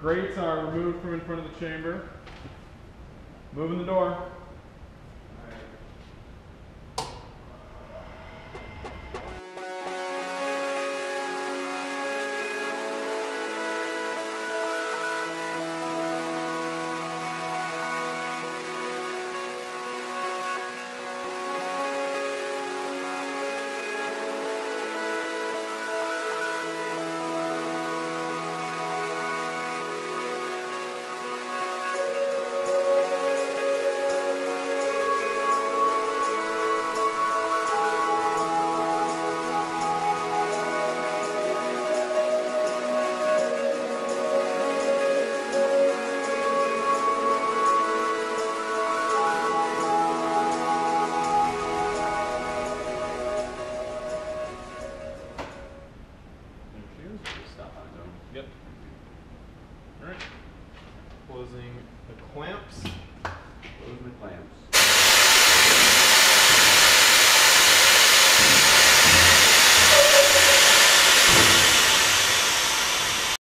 Grates are removed from in front of the chamber. Moving the door. Yep. The clamps. Closing the clamps.